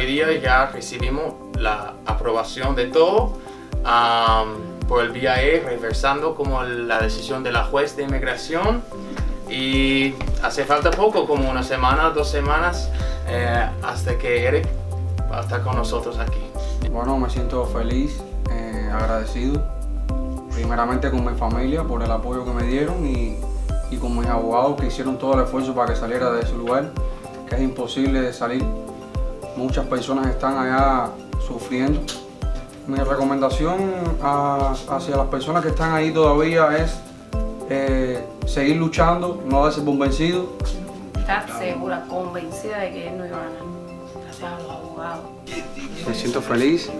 día ya recibimos la aprobación de todo um, por el BIA, reversando como la decisión de la juez de inmigración. Y hace falta poco, como una semana, dos semanas, eh, hasta que Eric va a estar con nosotros aquí. Bueno, me siento feliz, eh, agradecido, primeramente con mi familia por el apoyo que me dieron y, y con mis abogados que hicieron todo el esfuerzo para que saliera de ese lugar, que es imposible de salir. Muchas personas están allá sufriendo. Mi recomendación a- hacia las personas que están ahí todavía es eh, seguir luchando, no darse por vencido. Está segura, convencida de que él no iba a ganar. Gracias a los abogados. Me siento feliz,